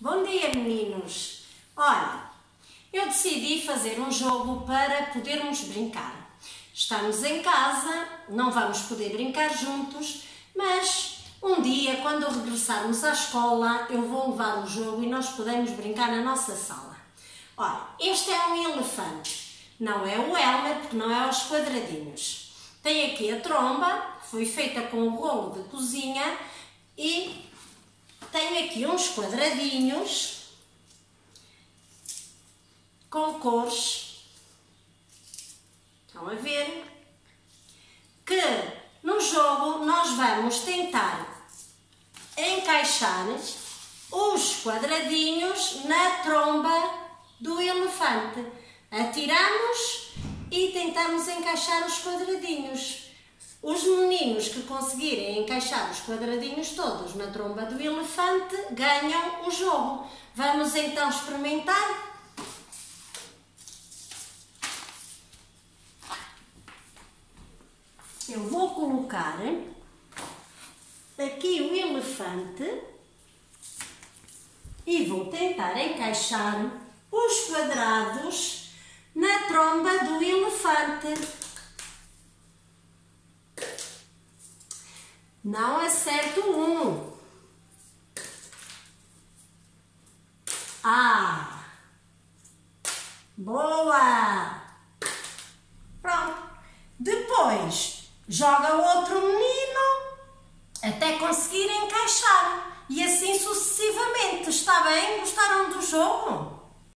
Bom dia, meninos! Olha, eu decidi fazer um jogo para podermos brincar. Estamos em casa, não vamos poder brincar juntos, mas um dia, quando regressarmos à escola, eu vou levar o jogo e nós podemos brincar na nossa sala. Olha, este é um elefante. Não é o Elmer, porque não é aos quadradinhos. Tem aqui a tromba, foi feita com o rolo de cozinha e tenho aqui uns quadradinhos com cores. Estão a ver? Que no jogo nós vamos tentar encaixar os quadradinhos na tromba do elefante. Atiramos e tentamos encaixar os quadradinhos. Que conseguirem encaixar os quadradinhos todos na tromba do elefante ganham o jogo. Vamos então experimentar? Eu vou colocar aqui o elefante e vou tentar encaixar os quadrados na tromba do elefante. Não acerto um. Ah! Boa! Pronto. Depois, joga outro menino até conseguir encaixar. E assim sucessivamente. Está bem? Gostaram do jogo?